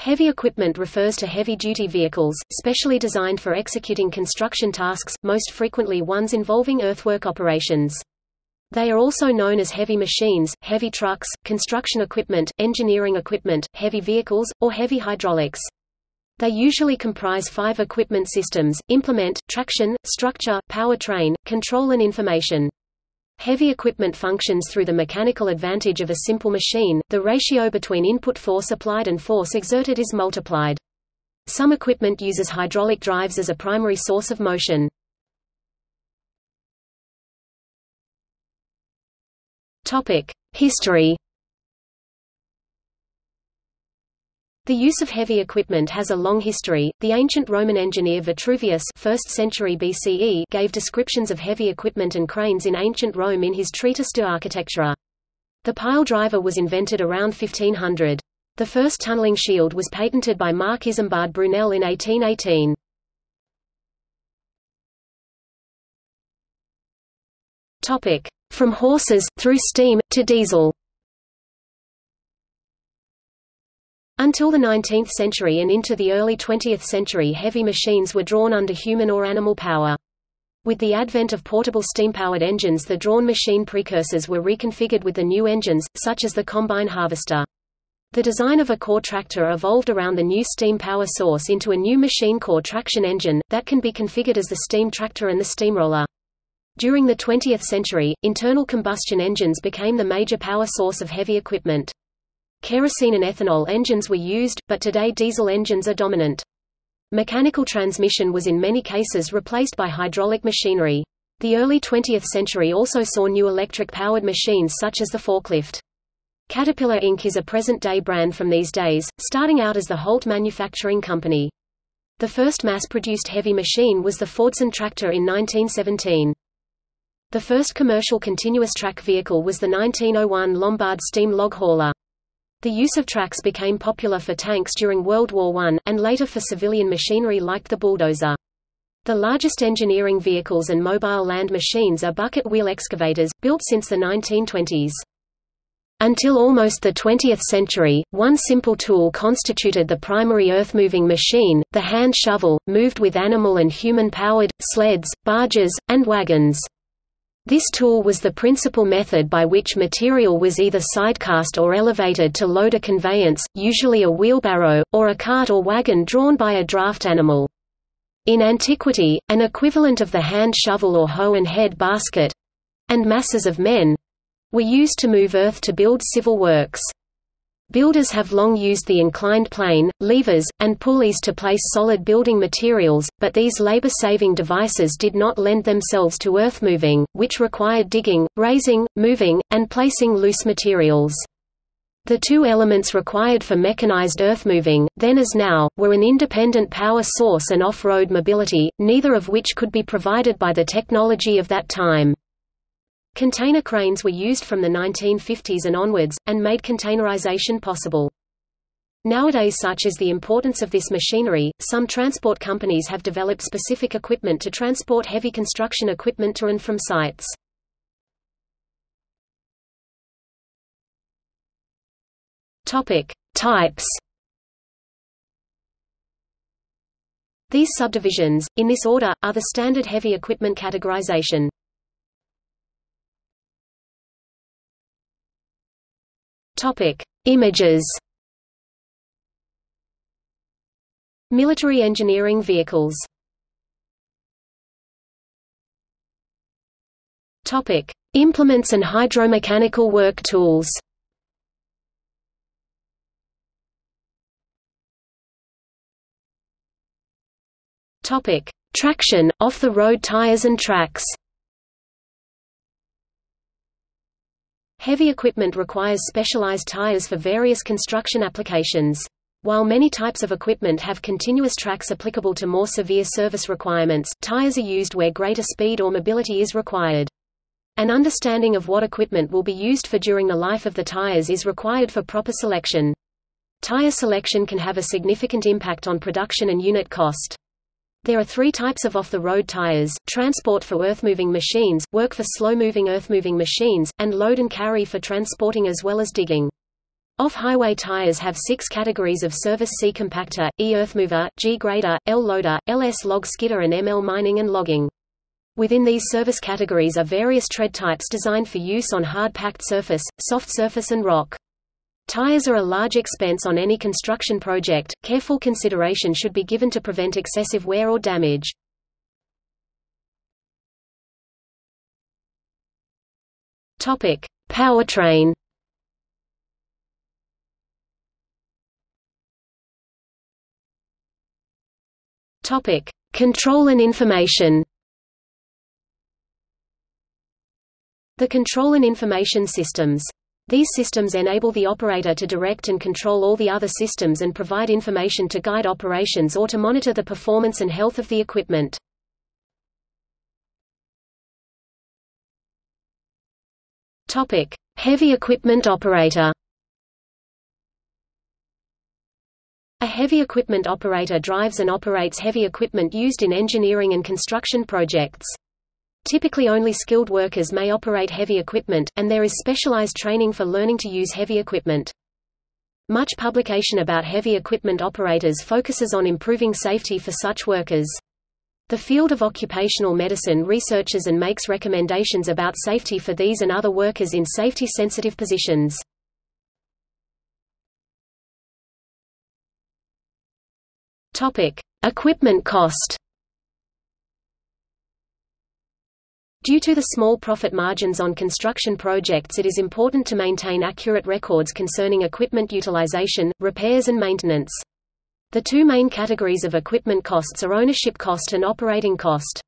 Heavy equipment refers to heavy-duty vehicles, specially designed for executing construction tasks, most frequently ones involving earthwork operations. They are also known as heavy machines, heavy trucks, construction equipment, engineering equipment, heavy vehicles, or heavy hydraulics. They usually comprise five equipment systems, implement, traction, structure, powertrain, control and information. Heavy equipment functions through the mechanical advantage of a simple machine, the ratio between input force applied and force exerted is multiplied. Some equipment uses hydraulic drives as a primary source of motion. History The use of heavy equipment has a long history. The ancient Roman engineer Vitruvius, 1st century BCE, gave descriptions of heavy equipment and cranes in ancient Rome in his Treatise de Architectura. The pile driver was invented around 1500. The first tunneling shield was patented by Marc Isambard Brunel in 1818. Topic: From horses through steam to diesel. Until the 19th century and into the early 20th century heavy machines were drawn under human or animal power. With the advent of portable steam-powered engines the drawn machine precursors were reconfigured with the new engines, such as the combine harvester. The design of a core tractor evolved around the new steam power source into a new machine core traction engine, that can be configured as the steam tractor and the steamroller. During the 20th century, internal combustion engines became the major power source of heavy equipment. Kerosene and ethanol engines were used, but today diesel engines are dominant. Mechanical transmission was in many cases replaced by hydraulic machinery. The early 20th century also saw new electric-powered machines such as the forklift. Caterpillar Inc. is a present-day brand from these days, starting out as the Holt Manufacturing Company. The first mass-produced heavy machine was the Fordson tractor in 1917. The first commercial continuous track vehicle was the 1901 Lombard steam log hauler. The use of tracks became popular for tanks during World War I, and later for civilian machinery like the bulldozer. The largest engineering vehicles and mobile land machines are bucket wheel excavators, built since the 1920s. Until almost the 20th century, one simple tool constituted the primary earth-moving machine, the hand shovel, moved with animal and human-powered, sleds, barges, and wagons. This tool was the principal method by which material was either sidecast or elevated to load a conveyance, usually a wheelbarrow, or a cart or wagon drawn by a draft animal. In antiquity, an equivalent of the hand shovel or hoe and head basket—and masses of men—were used to move earth to build civil works. Builders have long used the inclined plane, levers, and pulleys to place solid building materials, but these labor-saving devices did not lend themselves to earthmoving, which required digging, raising, moving, and placing loose materials. The two elements required for mechanized earthmoving, then as now, were an independent power source and off-road mobility, neither of which could be provided by the technology of that time. Container cranes were used from the 1950s and onwards, and made containerization possible. Nowadays such is the importance of this machinery, some transport companies have developed specific equipment to transport heavy construction equipment to and from sites. Topic: Types. These subdivisions, in this order, are the standard heavy equipment categorization. Topic: Images. Military engineering vehicles. Topic: Implements and hydromechanical work tools. Topic: Traction, off-the-road tires and tracks. Heavy equipment requires specialized tires for various construction applications. While many types of equipment have continuous tracks applicable to more severe service requirements, tires are used where greater speed or mobility is required. An understanding of what equipment will be used for during the life of the tires is required for proper selection. Tire selection can have a significant impact on production and unit cost. There are three types of off-the-road tires, transport for earth-moving machines, work for slow-moving earth-moving machines, and load and carry for transporting as well as digging. Off-highway tires have six categories of service C compactor, E earthmover, G grader, L loader, LS log skidder and ML mining and logging. Within these service categories are various tread types designed for use on hard-packed surface, soft surface and rock. Tires are a large expense on any construction project, careful consideration should be given to prevent excessive wear or damage. Topic: Powertrain. Topic: Control and information. The control and information systems. These systems enable the operator to direct and control all the other systems and provide information to guide operations or to monitor the performance and health of the equipment. Topic: Heavy equipment operator. A heavy equipment operator drives and operates heavy equipment used in engineering and construction projects. Typically only skilled workers may operate heavy equipment, and there is specialized training for learning to use heavy equipment. Much publication about heavy equipment operators focuses on improving safety for such workers. The field of occupational medicine researches and makes recommendations about safety for these and other workers in safety-sensitive positions. Equipment cost. Due to the small profit margins on construction projects it is important to maintain accurate records concerning equipment utilization, repairs and maintenance. The two main categories of equipment costs are ownership cost and operating cost.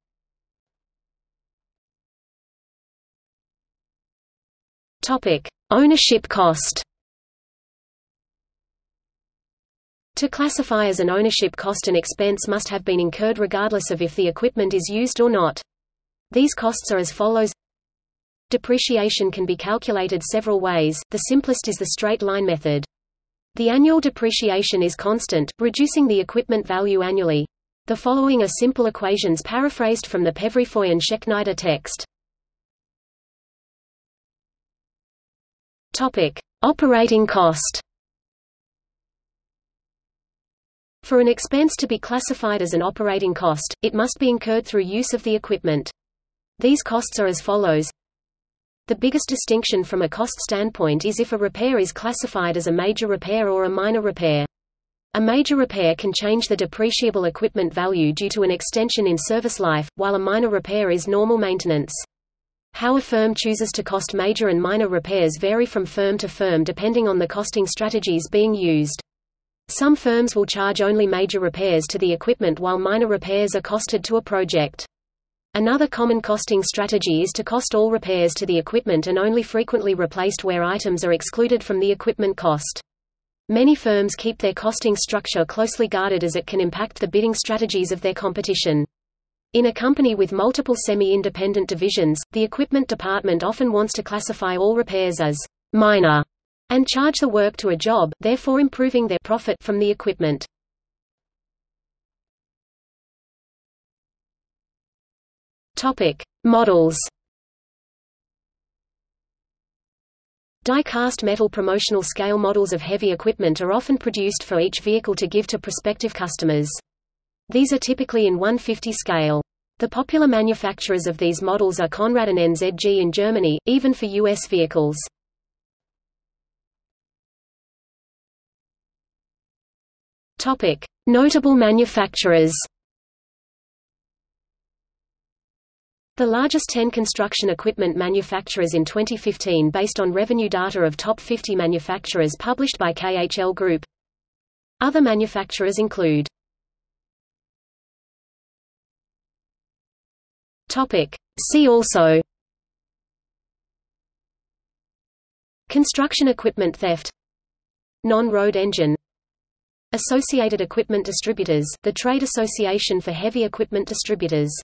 Ownership cost. To classify as an ownership cost an expense must have been incurred regardless of if the equipment is used or not. These costs are as follows Depreciation can be calculated several ways, the simplest is the straight-line method. The annual depreciation is constant, reducing the equipment value annually. The following are simple equations paraphrased from the Peurifoy-Schexnayder text. Topic: Operating cost. For an expense to be classified as an operating cost, it must be incurred through use of the equipment. These costs are as follows the biggest distinction from a cost standpoint is if a repair is classified as a major repair or a minor repair. A major repair can change the depreciable equipment value due to an extension in service life, while a minor repair is normal maintenance. How a firm chooses to cost major and minor repairs vary from firm to firm depending on the costing strategies being used. Some firms will charge only major repairs to the equipment while minor repairs are costed to a project. Another common costing strategy is to cost all repairs to the equipment and only frequently replaced wear items are excluded from the equipment cost. Many firms keep their costing structure closely guarded as it can impact the bidding strategies of their competition. In a company with multiple semi-independent divisions, the equipment department often wants to classify all repairs as minor and charge the work to a job, therefore improving their profit from the equipment. Topic: Models. Die-cast metal promotional scale models of heavy equipment are often produced for each vehicle to give to prospective customers. These are typically in 150 scale. The popular manufacturers of these models are Conrad and NZG in Germany, even for U.S. vehicles. Notable manufacturers. The largest 10 construction equipment manufacturers in 2015 based on revenue data of top 50 manufacturers published by KHL Group. Other manufacturers include Topic. See also Construction equipment theft Non-road engine Associated Equipment Distributors, the trade association for heavy equipment distributors